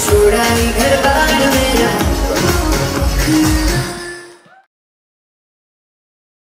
छोड़ा ही घर बार मेरा